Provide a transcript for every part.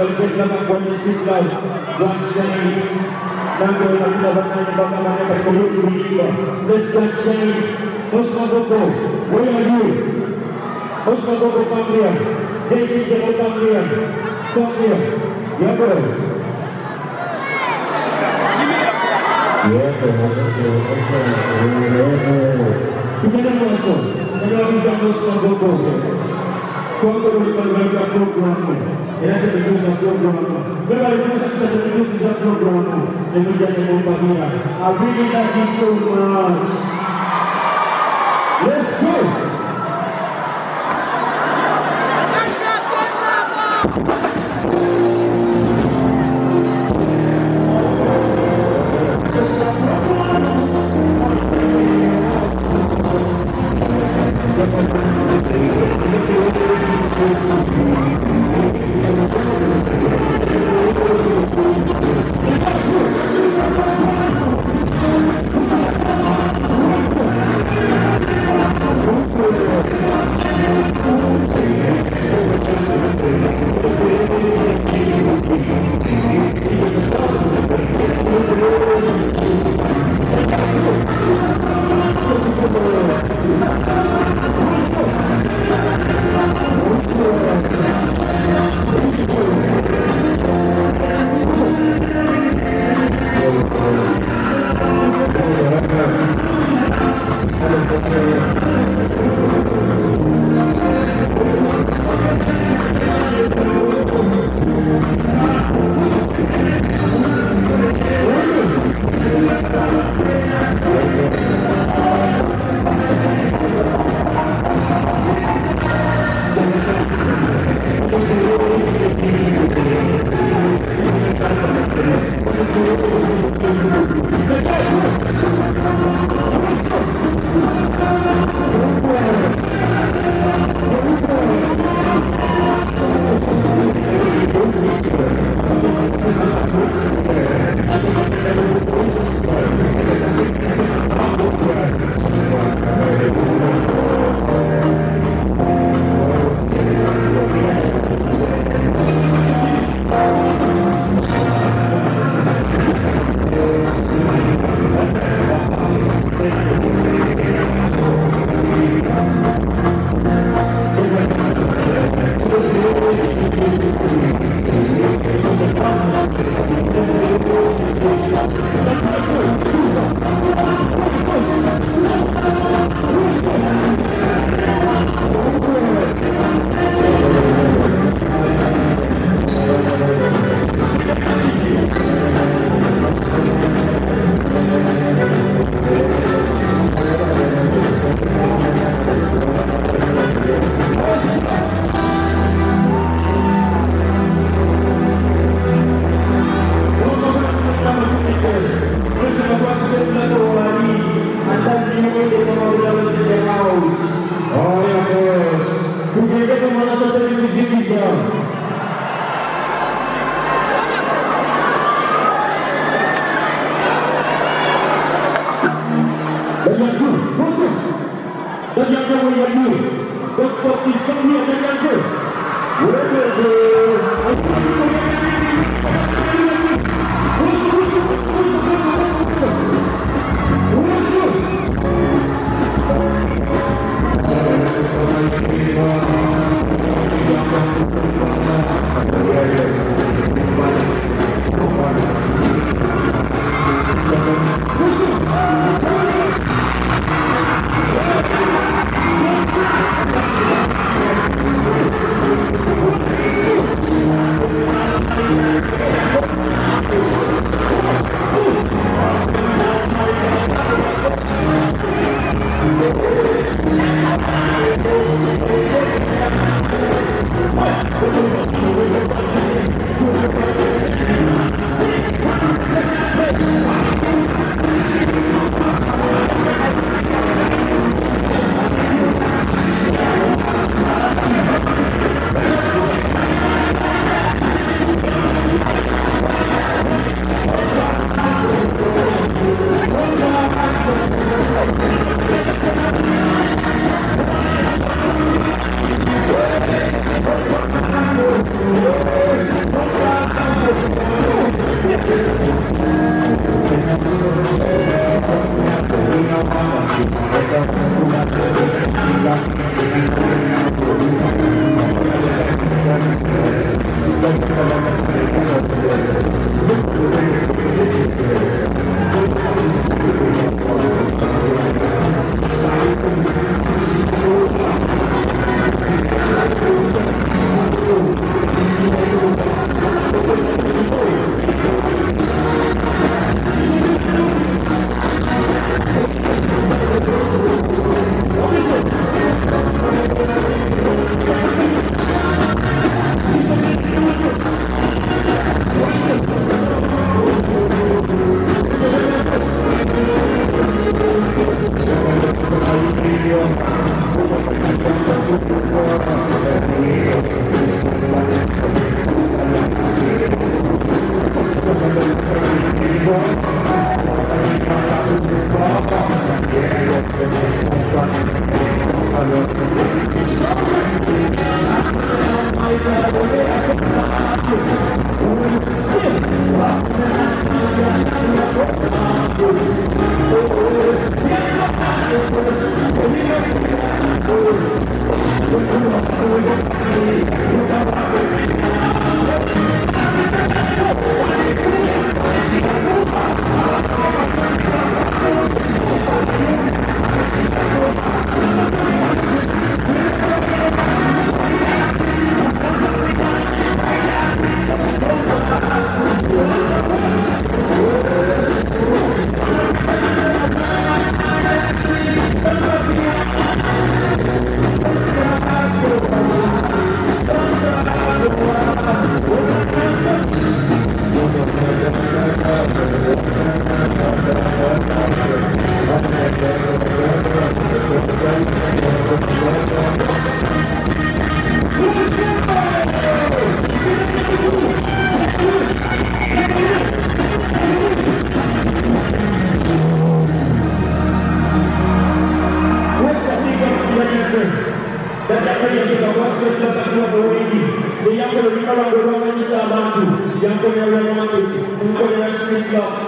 Balikin naman po ni Signal. One chain. Nandun na sinabanan ng pagkaman ng pagkulong Rodrigo. This one chain. Osmagoto, where are you? Osmagoto, come here. David, come here. Come here. Yago. Yago, okay, okay. Yago. Tingnan mo ako. Nagabi ka Osmagoto. Kung ako rin pagkakakulong Rodrigo. Ele é de Deus a programa. Pela Deus está de Deus a programa. Ele não tem companhia. A vida aqui so much. Let's go. Thank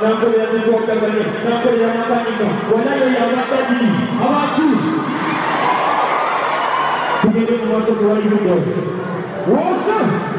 南部やってこうかに南部山谷の我々山谷にハマチュー国にもまず座り込んでウォッシュ